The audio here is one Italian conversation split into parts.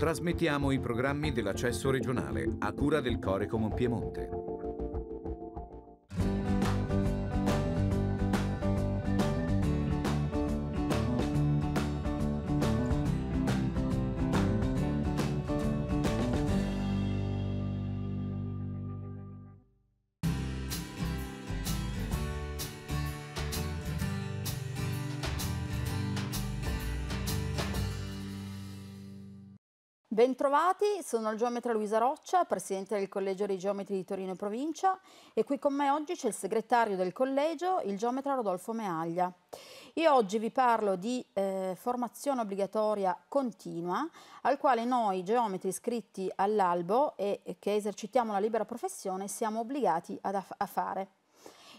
Trasmettiamo i programmi dell'accesso regionale a cura del Corecom Piemonte. Bentrovati, sono il geometra Luisa Roccia, presidente del Collegio dei Geometri di Torino e Provincia e qui con me oggi c'è il segretario del collegio, il geometra Rodolfo Meaglia. Io oggi vi parlo di eh, formazione obbligatoria continua, al quale noi geometri iscritti all'albo e, che esercitiamo la libera professione siamo obbligati ad, a fare.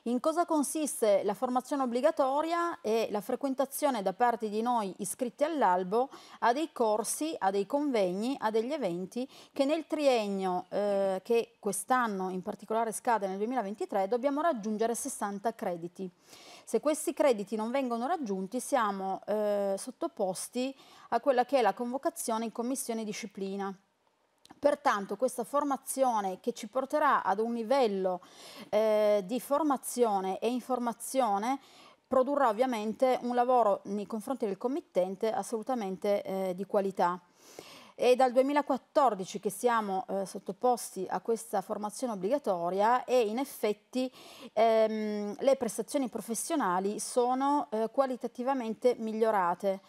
In cosa consiste la formazione obbligatoria e la frequentazione da parte di noi iscritti all'albo a dei corsi, a dei convegni, a degli eventi che nel triennio eh, che quest'anno in particolare scade nel 2023 dobbiamo raggiungere 60 crediti. Se questi crediti non vengono raggiunti siamo eh, sottoposti a quella che è la convocazione in commissione disciplina. Pertanto questa formazione che ci porterà ad un livello eh, di formazione e informazione produrrà ovviamente un lavoro nei confronti del committente assolutamente eh, di qualità. È dal 2014 che siamo eh, sottoposti a questa formazione obbligatoria e in effetti ehm, le prestazioni professionali sono eh, qualitativamente migliorate.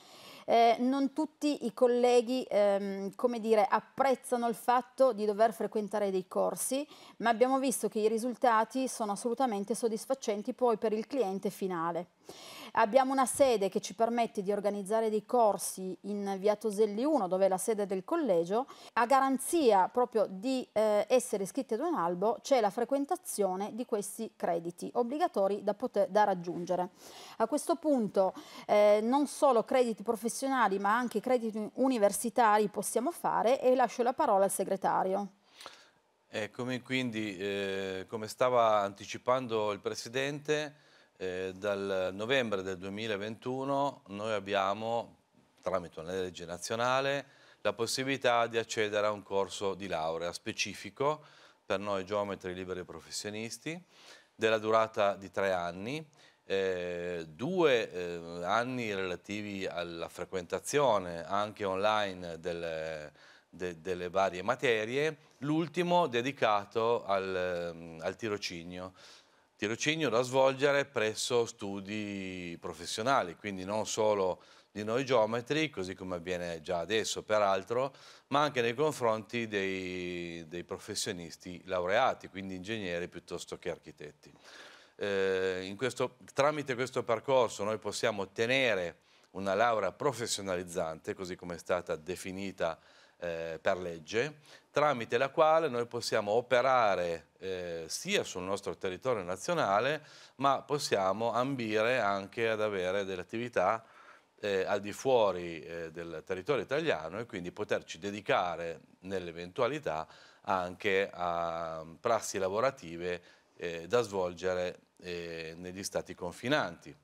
Eh, non tutti i colleghi ehm, come dire, apprezzano il fatto di dover frequentare dei corsi, ma abbiamo visto che i risultati sono assolutamente soddisfacenti poi per il cliente finale. Abbiamo una sede che ci permette di organizzare dei corsi in via Toselli 1, dove è la sede del collegio. A garanzia proprio di eh, essere iscritti ad un albo c'è la frequentazione di questi crediti obbligatori da, poter, da raggiungere. A questo punto eh, non solo crediti professionali ma anche crediti universitari possiamo fare e lascio la parola al segretario. Come quindi, eh, come stava anticipando il Presidente, eh, dal novembre del 2021 noi abbiamo, tramite una legge nazionale, la possibilità di accedere a un corso di laurea specifico per noi geometri liberi professionisti della durata di tre anni, eh, due eh, anni relativi alla frequentazione anche online delle, de, delle varie materie, l'ultimo dedicato al, al tirocinio tirocinio da svolgere presso studi professionali, quindi non solo di noi geometri, così come avviene già adesso peraltro, ma anche nei confronti dei, dei professionisti laureati, quindi ingegneri piuttosto che architetti. Eh, questo, tramite questo percorso noi possiamo ottenere una laurea professionalizzante, così come è stata definita eh, per legge, tramite la quale noi possiamo operare eh, sia sul nostro territorio nazionale, ma possiamo ambire anche ad avere delle attività eh, al di fuori eh, del territorio italiano e quindi poterci dedicare nell'eventualità anche a prassi lavorative eh, da svolgere eh, negli stati confinanti.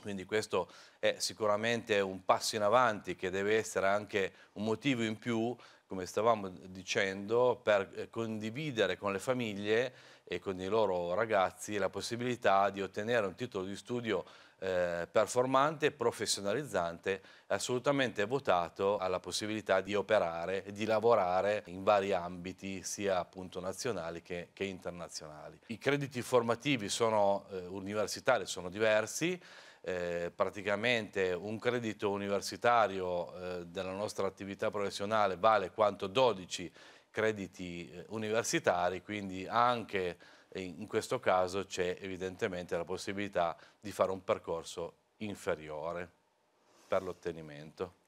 Quindi questo è sicuramente un passo in avanti che deve essere anche un motivo in più, come stavamo dicendo, per eh, condividere con le famiglie e con i loro ragazzi la possibilità di ottenere un titolo di studio eh, performante, professionalizzante, assolutamente votato alla possibilità di operare e di lavorare in vari ambiti, sia appunto nazionali che, che internazionali. I crediti formativi sono, eh, universitari sono diversi, eh, praticamente un credito universitario eh, della nostra attività professionale vale quanto 12 crediti eh, universitari, quindi anche in questo caso c'è evidentemente la possibilità di fare un percorso inferiore per l'ottenimento.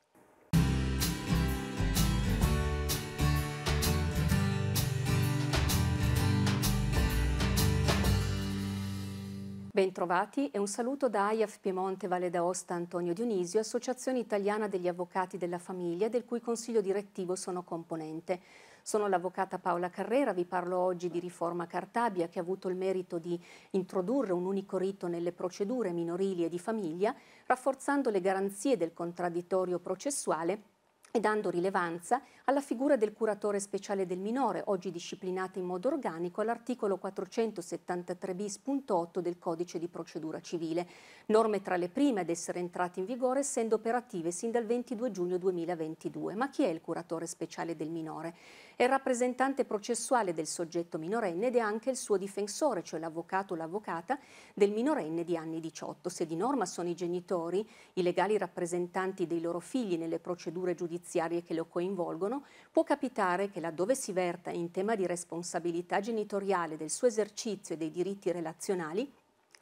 Bentrovati e un saluto da AIAF Piemonte Valle d'Aosta Antonio Dionisio, Associazione Italiana degli Avvocati della Famiglia, del cui consiglio direttivo sono componente. Sono l'avvocata Paola Carrera, vi parlo oggi di riforma Cartabia che ha avuto il merito di introdurre un unico rito nelle procedure minorili e di famiglia, rafforzando le garanzie del contraddittorio processuale e dando rilevanza alla figura del curatore speciale del minore, oggi disciplinata in modo organico all'articolo 473 del Codice di procedura civile, norme tra le prime ad essere entrate in vigore essendo operative sin dal 22 giugno 2022. Ma chi è il curatore speciale del minore? È rappresentante processuale del soggetto minorenne ed è anche il suo difensore, cioè l'avvocato o l'avvocata del minorenne di anni 18. Se di norma sono i genitori, i legali rappresentanti dei loro figli nelle procedure giudiziarie che lo coinvolgono, può capitare che laddove si verta in tema di responsabilità genitoriale del suo esercizio e dei diritti relazionali,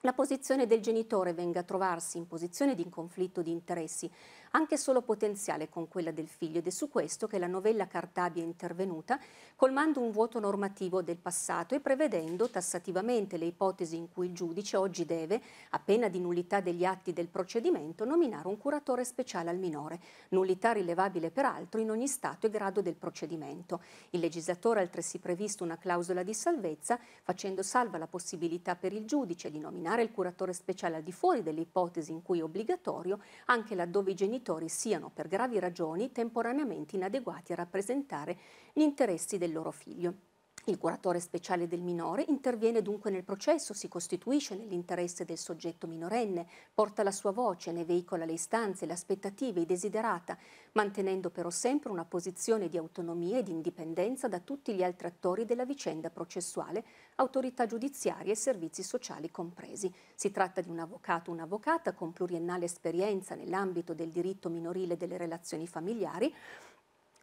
la posizione del genitore venga a trovarsi in posizione di conflitto di interessi anche solo potenziale con quella del figlio ed è su questo che la novella Cartabia è intervenuta, colmando un vuoto normativo del passato e prevedendo tassativamente le ipotesi in cui il giudice oggi deve, a pena di nullità degli atti del procedimento, nominare un curatore speciale al minore, nullità rilevabile peraltro in ogni stato e grado del procedimento. Il legislatore ha altresì previsto una clausola di salvezza, facendo salva la possibilità per il giudice di nominare il curatore speciale al di fuori delle ipotesi in cui è obbligatorio, anche laddove i genitori genitori siano per gravi ragioni temporaneamente inadeguati a rappresentare gli interessi del loro figlio. Il curatore speciale del minore interviene dunque nel processo, si costituisce nell'interesse del soggetto minorenne, porta la sua voce, ne veicola le istanze, le aspettative, i desiderata, mantenendo però sempre una posizione di autonomia e di indipendenza da tutti gli altri attori della vicenda processuale, autorità giudiziarie e servizi sociali compresi. Si tratta di un avvocato o un'avvocata con pluriennale esperienza nell'ambito del diritto minorile e delle relazioni familiari,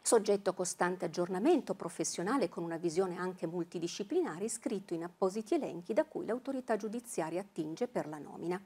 soggetto a costante aggiornamento professionale con una visione anche multidisciplinare iscritto in appositi elenchi da cui l'autorità giudiziaria attinge per la nomina.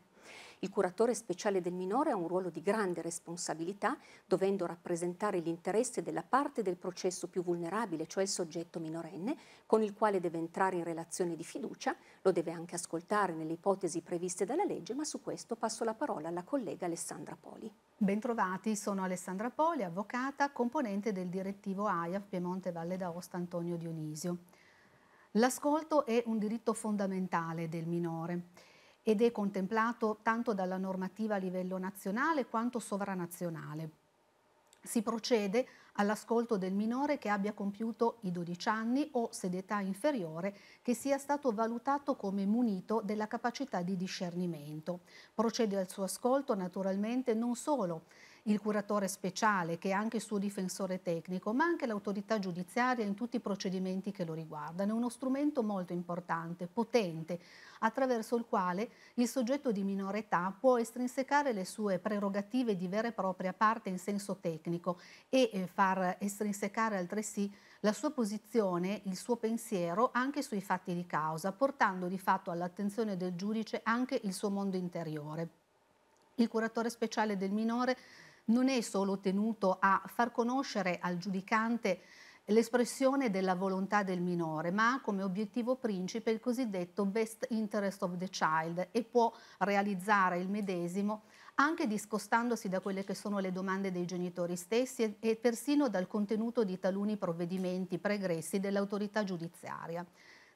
Il curatore speciale del minore ha un ruolo di grande responsabilità, dovendo rappresentare l'interesse della parte del processo più vulnerabile, cioè il soggetto minorenne, con il quale deve entrare in relazione di fiducia, lo deve anche ascoltare nelle ipotesi previste dalla legge, ma su questo passo la parola alla collega Alessandra Poli. Bentrovati, sono Alessandra Poli, avvocata, componente del direttivo AIAF Piemonte Valle d'Aosta Antonio Dionisio. L'ascolto è un diritto fondamentale del minore ed è contemplato tanto dalla normativa a livello nazionale quanto sovranazionale. Si procede all'ascolto del minore che abbia compiuto i 12 anni o, se d'età inferiore, che sia stato valutato come munito della capacità di discernimento. Procede al suo ascolto naturalmente non solo il curatore speciale, che è anche il suo difensore tecnico, ma anche l'autorità giudiziaria in tutti i procedimenti che lo riguardano. È uno strumento molto importante, potente, attraverso il quale il soggetto di minore età può estrinsecare le sue prerogative di vera e propria parte in senso tecnico e eh, far estrinsecare altresì la sua posizione, il suo pensiero anche sui fatti di causa, portando di fatto all'attenzione del giudice anche il suo mondo interiore. Il curatore speciale del minore non è solo tenuto a far conoscere al giudicante l'espressione della volontà del minore, ma ha come obiettivo principe il cosiddetto best interest of the child e può realizzare il medesimo anche discostandosi da quelle che sono le domande dei genitori stessi e persino dal contenuto di taluni provvedimenti pregressi dell'autorità giudiziaria.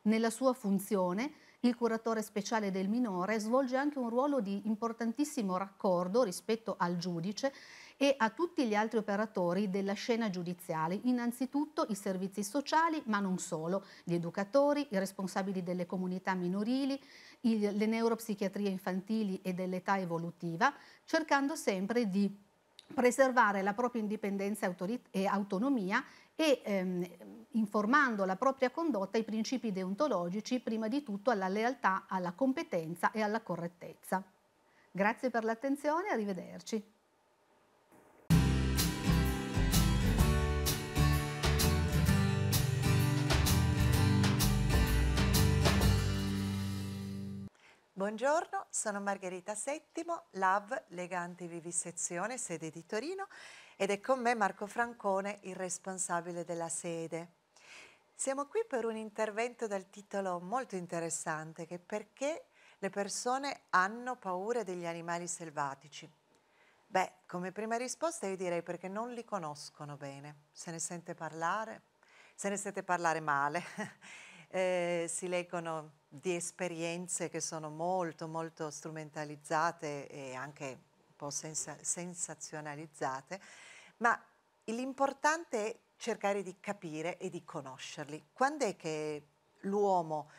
Nella sua funzione il curatore speciale del minore svolge anche un ruolo di importantissimo raccordo rispetto al giudice e a tutti gli altri operatori della scena giudiziale, innanzitutto i servizi sociali, ma non solo, gli educatori, i responsabili delle comunità minorili, il, le neuropsichiatrie infantili e dell'età evolutiva, cercando sempre di preservare la propria indipendenza e autonomia e ehm, informando la propria condotta ai principi deontologici, prima di tutto alla lealtà, alla competenza e alla correttezza. Grazie per l'attenzione, arrivederci. Buongiorno, sono Margherita Settimo, LAV Lega Antivivisezione, sede di Torino ed è con me Marco Francone, il responsabile della sede. Siamo qui per un intervento dal titolo molto interessante che perché le persone hanno paura degli animali selvatici. Beh, come prima risposta io direi perché non li conoscono bene, se ne sente parlare, se ne sente parlare male, eh, si leggono di esperienze che sono molto molto strumentalizzate e anche un po' senza, sensazionalizzate, ma l'importante è cercare di capire e di conoscerli. Quando è che l'uomo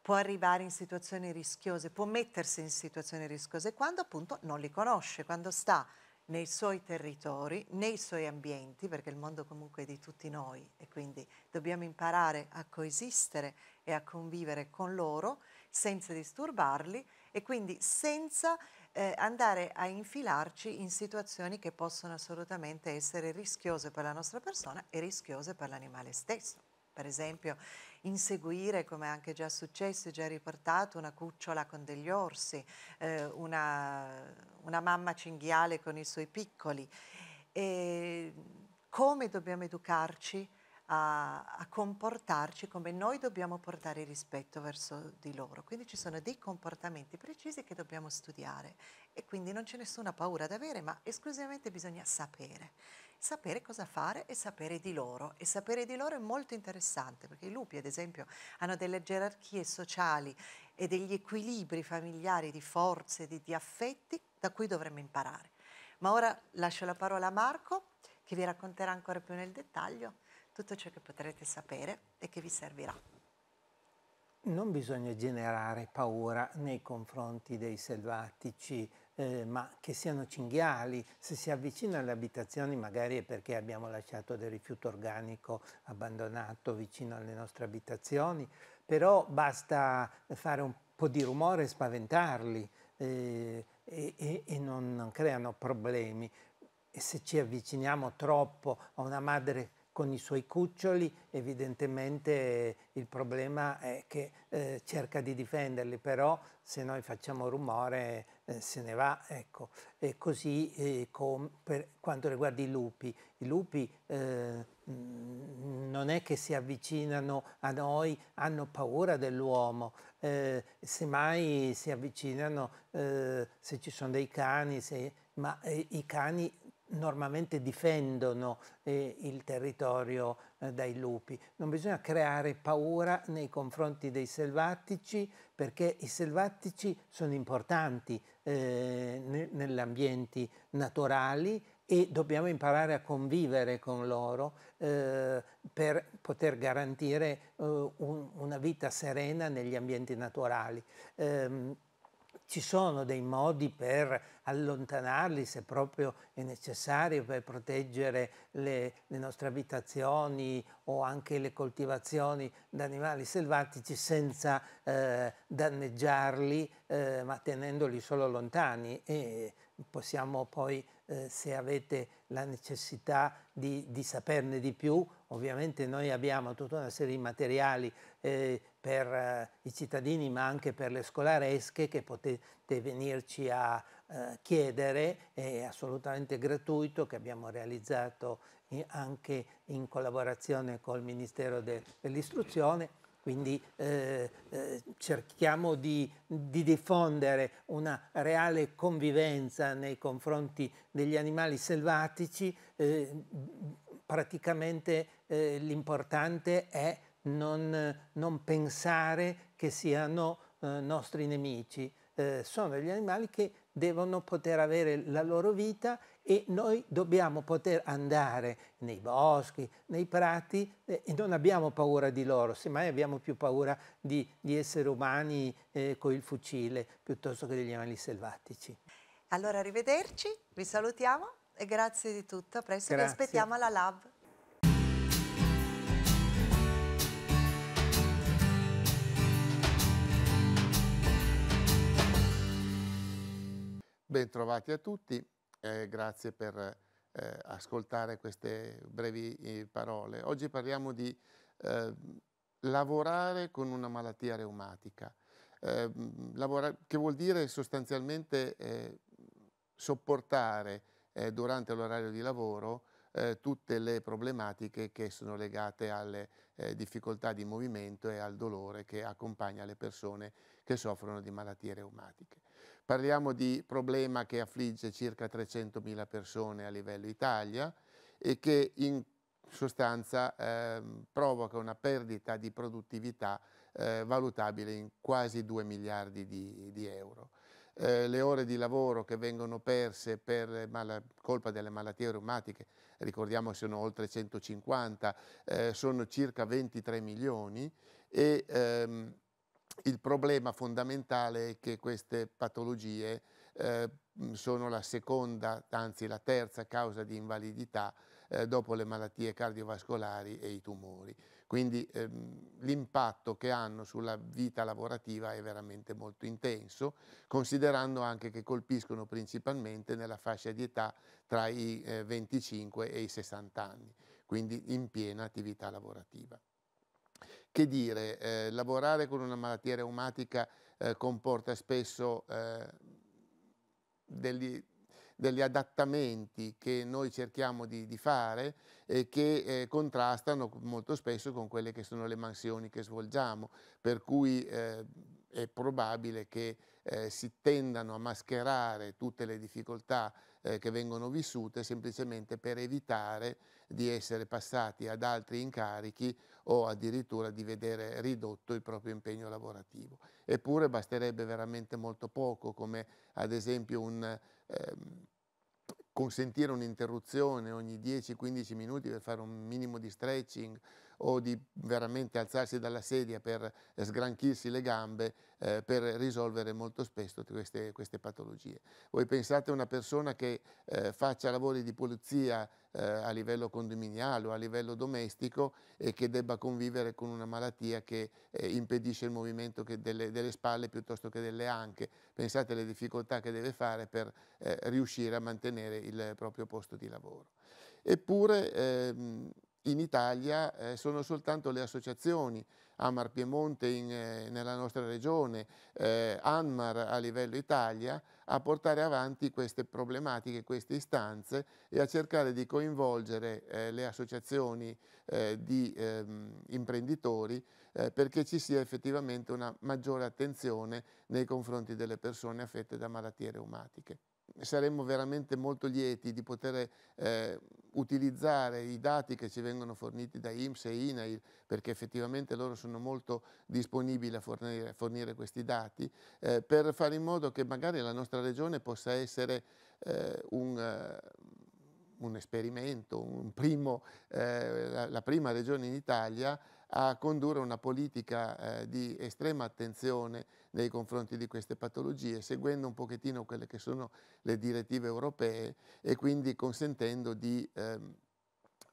può arrivare in situazioni rischiose, può mettersi in situazioni rischiose? Quando appunto non li conosce, quando sta nei suoi territori, nei suoi ambienti, perché il mondo comunque è di tutti noi e quindi dobbiamo imparare a coesistere e a convivere con loro senza disturbarli e quindi senza eh, andare a infilarci in situazioni che possono assolutamente essere rischiose per la nostra persona e rischiose per l'animale stesso. Per esempio, inseguire, come anche già successo e già riportato, una cucciola con degli orsi, eh, una, una mamma cinghiale con i suoi piccoli. E come dobbiamo educarci a, a, comportarci come noi dobbiamo portare rispetto verso di loro. Quindi ci sono dei comportamenti precisi che dobbiamo studiare e quindi non c'è nessuna paura da avere, ma esclusivamente bisogna sapere. Sapere cosa fare e sapere di loro. E sapere di loro è molto interessante perché i lupi, ad esempio, hanno delle gerarchie sociali e degli equilibri familiari di forze, di, di affetti da cui dovremmo imparare. Ma ora lascio la parola a Marco che vi racconterà ancora più nel dettaglio tutto ciò che potrete sapere e che vi servirà. Non bisogna generare paura nei confronti dei selvatici, eh, ma che siano cinghiali. Se si avvicina alle abitazioni magari è perché abbiamo lasciato del rifiuto organico abbandonato vicino alle nostre abitazioni, però basta fare un po' di rumore e spaventarli eh, e, e, non, non creano problemi. E se ci avviciniamo troppo a una madre con i suoi cuccioli, evidentemente il problema è che eh, cerca di difenderli, però se noi facciamo rumore eh, se ne va. Ecco. E così eh, per quanto riguarda i lupi, i lupi eh, non è che si avvicinano a noi, hanno paura dell'uomo, eh, semmai si avvicinano eh, se ci sono dei cani, se, ma i cani normalmente difendono eh, il territorio eh, dai lupi. Non bisogna creare paura nei confronti dei selvatici perché i selvatici sono importanti eh, ne, negli ambienti naturali e dobbiamo imparare a convivere con loro eh, per poter garantire eh, un, una vita serena negli ambienti naturali. Ehm, ci sono dei modi per allontanarli se proprio è necessario per proteggere le, le nostre abitazioni o anche le coltivazioni da animali selvatici senza eh, danneggiarli eh, ma tenendoli solo lontani. E possiamo poi eh, se avete la necessità di, di, saperne di più, ovviamente noi abbiamo tutta una serie di materiali eh, per eh, i cittadini ma anche per le scolaresche che potete venirci a eh, chiedere, è assolutamente gratuito, che abbiamo realizzato in, anche in collaborazione col Ministero de, dell'Istruzione quindi eh, eh, cerchiamo di, di, diffondere una reale convivenza nei confronti degli animali selvatici. Eh, praticamente eh, l'importante è non, non, pensare che siano eh, nostri nemici. Eh, sono degli animali che devono poter avere la loro vita e noi dobbiamo poter andare nei boschi, nei prati eh, e non abbiamo paura di loro, semmai abbiamo più paura di, di esseri umani eh, con il fucile piuttosto che degli animali selvatici. Allora arrivederci, vi salutiamo e grazie di tutto, a presto, grazie. vi aspettiamo alla Lab. Bentrovati a tutti, eh, grazie per eh, ascoltare queste brevi eh, parole. Oggi parliamo di eh, lavorare con una malattia reumatica, eh, che vuol dire sostanzialmente eh, sopportare durante l'orario di lavoro tutte le problematiche che sono legate alle difficoltà di movimento e al dolore che accompagna le persone che soffrono di malattie reumatiche. Parliamo di problema che affligge circa 300.000 persone a livello Italia e che in sostanza eh, provoca una perdita di produttività eh, valutabile in quasi 2 miliardi di, di euro. eh, le ore di lavoro che vengono perse per colpa delle malattie reumatiche, ricordiamo sono oltre 150, eh, sono circa 23 milioni e ehm, il problema fondamentale è che queste patologie eh, sono la seconda, anzi la terza causa di invalidità eh, dopo le malattie cardiovascolari e i tumori. Quindi ehm, l'impatto che hanno sulla vita lavorativa è veramente molto intenso, considerando anche che colpiscono principalmente nella fascia di età tra i eh, 25 e i 60 anni, quindi in piena attività lavorativa. Che dire, eh, lavorare con una malattia reumatica eh, comporta spesso eh, degli, degli adattamenti che noi cerchiamo di, di fare e che eh, contrastano molto spesso con quelle che sono le mansioni che svolgiamo, per cui eh, è probabile che eh, si tendano a mascherare tutte le difficoltà eh, che vengono vissute semplicemente per evitare di essere passati ad altri incarichi o addirittura di vedere ridotto il proprio impegno lavorativo. Eppure basterebbe veramente molto poco, come ad esempio un, ehm, consentire un'interruzione ogni 10-15 minuti per fare un minimo di stretching o di veramente alzarsi dalla sedia per sgranchirsi le gambe eh, per risolvere molto spesso queste, queste, patologie. Voi pensate a una persona che eh, faccia lavori di pulizia eh, a livello condominiale o a livello domestico e che debba convivere con una malattia che eh, impedisce il movimento delle, delle, spalle piuttosto che delle anche. Pensate alle difficoltà che deve fare per eh, riuscire a mantenere il proprio posto di lavoro. Eppure ehm, in Italia eh, sono soltanto le associazioni, Amar Piemonte in, eh, nella nostra regione, eh, Anmar a livello Italia, a portare avanti queste problematiche, queste istanze e a cercare di coinvolgere eh, le associazioni eh, di ehm, imprenditori eh, perché ci sia effettivamente una maggiore attenzione nei confronti delle persone affette da malattie reumatiche. Saremmo veramente molto lieti di poter eh, utilizzare i dati che ci vengono forniti da IMSS e INAIL, perché effettivamente loro sono molto disponibili a fornire, a fornire questi dati, eh, per fare in modo che magari la nostra regione possa essere eh, un, uh, un, esperimento, un primo, eh, la, la prima regione in Italia a condurre una politica eh, di estrema attenzione nei confronti di queste patologie, seguendo un pochettino quelle che sono le direttive europee e quindi consentendo di ehm,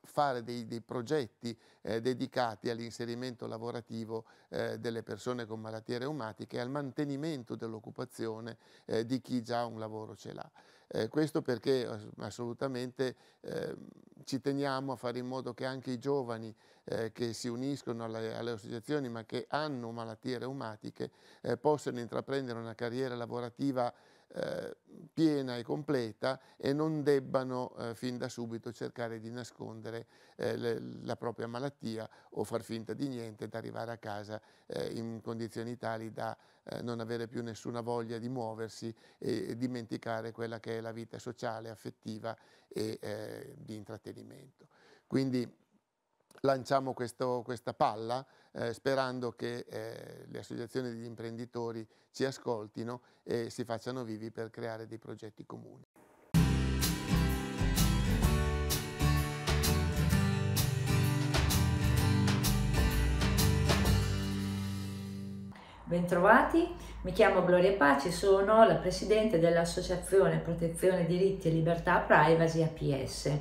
fare dei, dei progetti eh, dedicati all'inserimento lavorativo eh, delle persone con malattie reumatiche e al mantenimento dell'occupazione eh, di chi già un lavoro ce l'ha. Eh, questo perché assolutamente eh, ci teniamo a fare in modo che anche i giovani eh, che si uniscono alle, alle, associazioni ma che hanno malattie reumatiche eh, possano intraprendere una carriera lavorativa eh, piena e completa e non debbano eh, fin da subito cercare di nascondere eh, le, la propria malattia o far finta di niente ed arrivare a casa eh, in condizioni tali da eh, non avere più nessuna voglia di muoversi e, e, dimenticare quella che è la vita sociale, affettiva e di intrattenimento. Quindi lanciamo questo, questa palla eh, sperando che eh, le associazioni degli imprenditori ci ascoltino e si facciano vivi per creare dei progetti comuni. Bentrovati, mi chiamo Gloria Pace, sono la Presidente dell'Associazione Protezione Diritti e Libertà Privacy APS.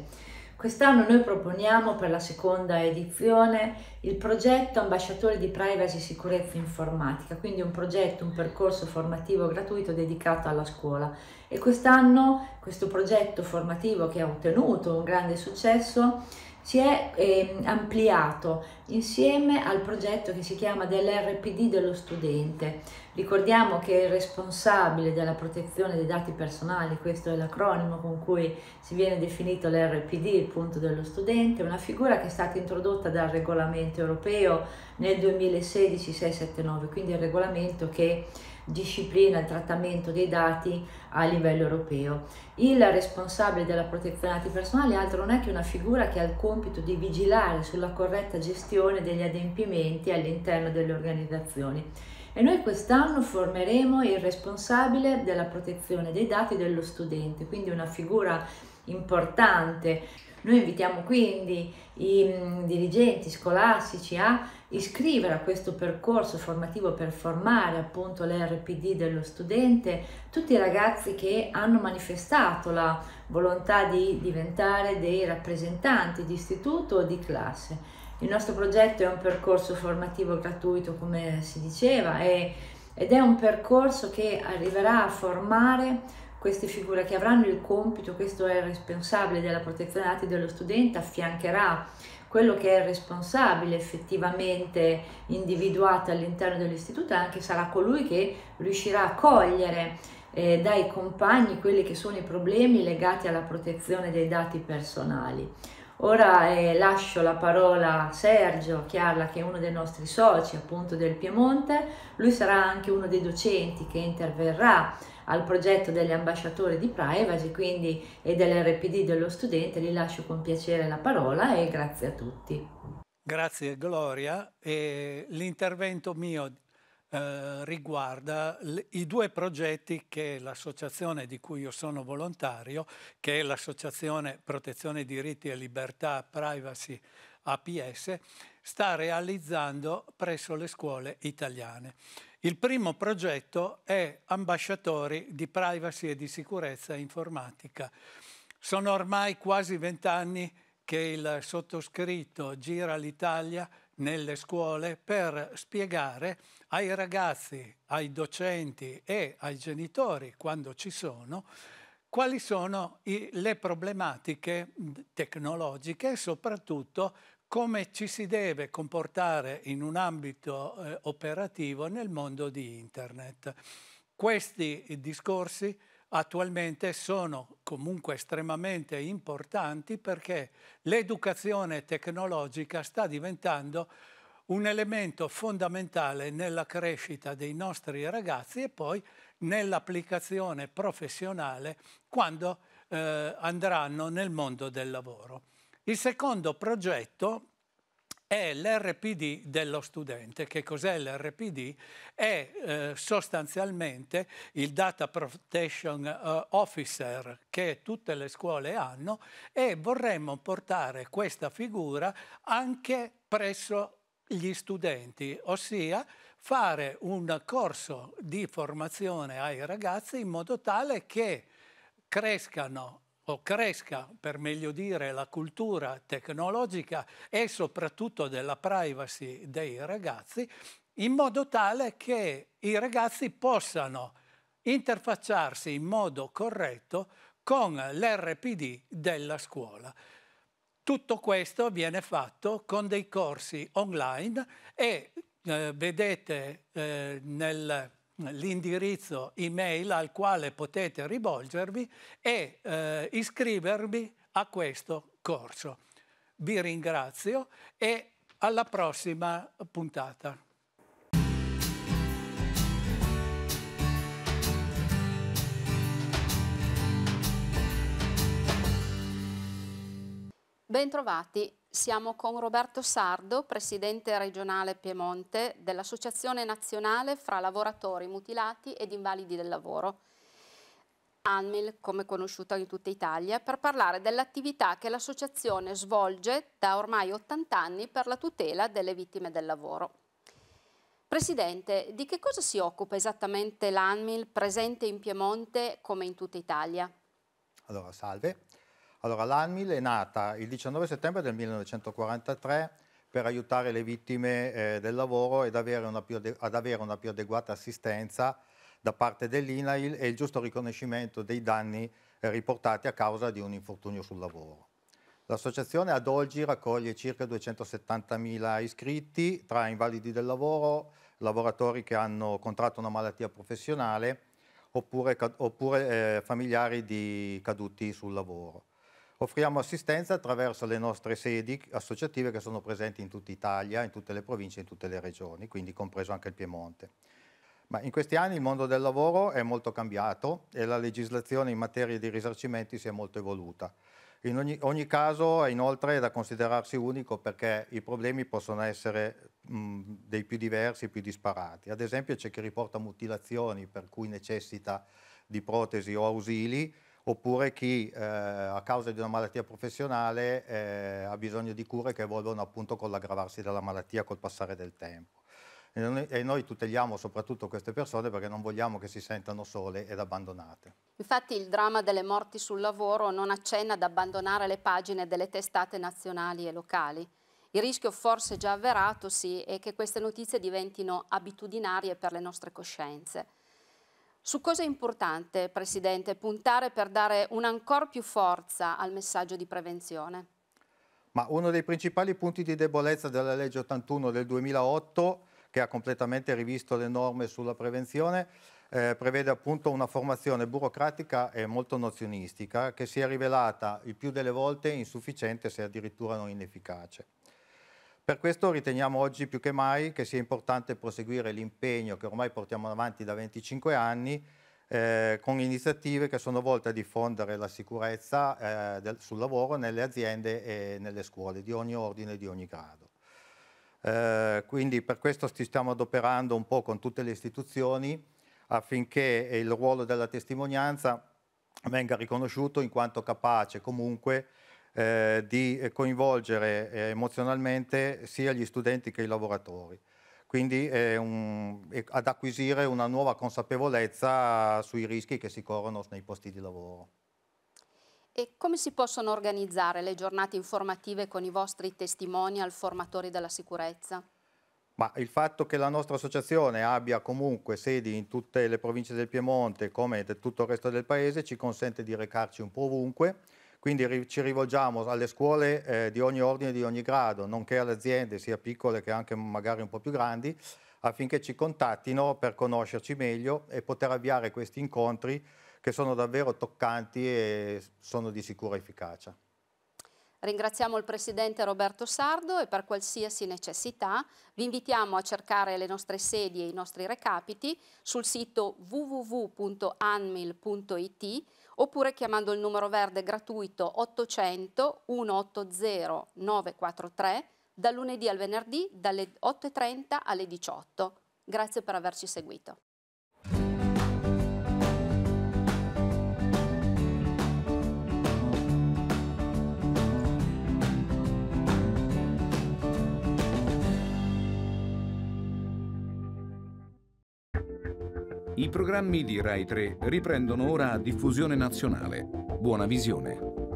Quest'anno noi proponiamo per la seconda edizione il progetto Ambasciatori di Privacy e Sicurezza Informatica, quindi un progetto, un percorso formativo gratuito dedicato alla scuola. E quest'anno questo progetto formativo che ha ottenuto un grande successo si è eh, ampliato insieme al progetto che si chiama dell'RPD dello studente. Ricordiamo che il responsabile della protezione dei dati personali, questo è l'acronimo con cui si viene definito l'RPD, il punto dello studente, una figura che è stata introdotta dal regolamento europeo nel 2016-679, quindi il regolamento che disciplina il trattamento dei dati a livello europeo. Il responsabile della protezione dei dati personali altro non è che una figura che ha il compito di vigilare sulla corretta gestione degli adempimenti all'interno delle organizzazioni. E noi quest'anno formeremo il responsabile della protezione dei dati dello studente, quindi una figura importante. Noi invitiamo quindi i mm, dirigenti scolastici a iscrivere a questo percorso formativo per formare appunto l'RPD dello studente tutti i ragazzi che hanno manifestato la volontà di diventare dei rappresentanti di istituto o di classe. Il nostro progetto è un percorso formativo gratuito, come si diceva, ed è un percorso che arriverà a formare queste figure che avranno il compito, questo è il responsabile della protezione dati dello studente, affiancherà quello che è il responsabile effettivamente individuato all'interno dell'istituto anche sarà colui che riuscirà a cogliere eh, dai compagni quelli che sono i problemi legati alla protezione dei dati personali. Ora eh, lascio la parola a Sergio Chiarla che è uno dei nostri soci appunto del Piemonte, lui sarà anche uno dei docenti che interverrà al progetto degli ambasciatori di privacy quindi, e dell'RPD dello studente, gli lascio con piacere la parola e grazie a tutti. Grazie Gloria. l'intervento mio eh, riguarda i due progetti che l'associazione di cui io sono volontario, che è l'associazione Protezione Diritti e Libertà Privacy APS, sta realizzando presso le scuole italiane. Il primo progetto è Ambasciatori di Privacy e di Sicurezza Informatica. Sono ormai quasi vent'anni che il sottoscritto gira l'Italia nelle scuole per spiegare ai ragazzi, ai docenti e ai genitori, quando ci sono, quali sono i, le problematiche tecnologiche e soprattutto come ci si deve comportare in un ambito eh, operativo nel mondo di Internet. Questi discorsi attualmente sono comunque estremamente importanti perché l'educazione tecnologica sta diventando un elemento fondamentale nella crescita dei nostri ragazzi e poi nell'applicazione professionale quando eh, andranno nel mondo del lavoro. Il secondo progetto è l'RPD dello studente. Che cos'è l'RPD? È eh, sostanzialmente il Data Protection uh, Officer che tutte le scuole hanno e vorremmo portare questa figura anche presso gli studenti, ossia fare un corso di formazione ai ragazzi in modo tale che crescano o cresca, per meglio dire, la cultura tecnologica e soprattutto della privacy dei ragazzi, in modo tale che i ragazzi possano interfacciarsi in modo corretto con l'RPD della scuola. Tutto questo viene fatto con dei corsi online e eh, vedete eh, nel l'indirizzo email al quale potete rivolgervi e eh, iscrivervi a questo corso. Vi ringrazio e alla prossima puntata. Bentrovati, siamo con Roberto Sardo, presidente regionale Piemonte dell'Associazione Nazionale fra Lavoratori Mutilati ed Invalidi del Lavoro, ANMIL come conosciuta in tutta Italia, per parlare dell'attività che l'associazione svolge da ormai 80 anni per la tutela delle vittime del lavoro. Presidente, di che cosa si occupa esattamente l'ANMIL presente in Piemonte come in tutta Italia? Allora, salve. Allora, l'ANMIL è nata il 19 settembre del 1943 per aiutare le vittime eh, del lavoro ed avere ad avere una più adeguata assistenza da parte dell'INAIL e il giusto riconoscimento dei danni eh, riportati a causa di un infortunio sul lavoro. L'associazione ad oggi raccoglie circa 270.000 iscritti tra invalidi del lavoro, lavoratori che hanno contratto una malattia professionale oppure, oppure eh, familiari di caduti sul lavoro. Offriamo assistenza attraverso le nostre sedi associative che sono presenti in tutta Italia, in tutte le province, in tutte le regioni, quindi compreso anche il Piemonte. Ma in questi anni il mondo del lavoro è molto cambiato e la legislazione in materia di risarcimenti si è molto evoluta. In ogni, ogni, caso inoltre è da considerarsi unico perché i problemi possono essere mh, dei più diversi, più disparati. Ad esempio c'è chi riporta mutilazioni per cui necessita di protesi o ausili, oppure chi eh, a causa di una malattia professionale eh, ha bisogno di cure che evolvono appunto con l'aggravarsi della malattia col passare del tempo. E noi, e noi tuteliamo soprattutto queste persone perché non vogliamo che si sentano sole ed abbandonate. Infatti il dramma delle morti sul lavoro non accenna ad abbandonare le pagine delle testate nazionali e locali. Il rischio forse già avverato sì è che queste notizie diventino abitudinarie per le nostre coscienze. Su cosa è importante, Presidente, puntare per dare un'ancor più forza al messaggio di prevenzione? Ma uno dei principali punti di debolezza della legge 81 del 2008, che ha completamente rivisto le norme sulla prevenzione, eh, prevede appunto una formazione burocratica e molto nozionistica che si è rivelata il più delle volte insufficiente se addirittura non inefficace. Per questo riteniamo oggi più che mai che sia importante proseguire l'impegno che ormai portiamo avanti da 25 anni eh, con iniziative che sono volte a diffondere la sicurezza eh, del, sul lavoro nelle aziende e nelle scuole di ogni ordine e di ogni grado. Eh, quindi per questo ci stiamo adoperando un po' con tutte le istituzioni affinché il ruolo della testimonianza venga riconosciuto in quanto capace comunque eh, di coinvolgere eh, emozionalmente sia gli studenti che i lavoratori. Quindi un, ad acquisire una nuova consapevolezza sui rischi che si corrono nei posti di lavoro. E come si possono organizzare le giornate informative con i vostri testimonial formatori della sicurezza? Ma il fatto che la nostra associazione abbia comunque sedi in tutte le province del Piemonte come in tutto il resto del paese ci consente di recarci un po' ovunque quindi ci rivolgiamo alle scuole eh, di ogni ordine e di ogni grado, nonché alle aziende, sia piccole che anche magari un po' più grandi, affinché ci contattino per conoscerci meglio e poter avviare questi incontri che sono davvero toccanti e sono di sicura efficacia. Ringraziamo il Presidente Roberto Sardo e per qualsiasi necessità vi invitiamo a cercare le nostre sedi e i nostri recapiti sul sito www.anmil.it oppure chiamando il numero verde gratuito 800 180 943 dal lunedì al venerdì dalle 8.30 alle 18. Grazie per averci seguito. I programmi di Rai 3 riprendono ora a diffusione nazionale. Buona visione.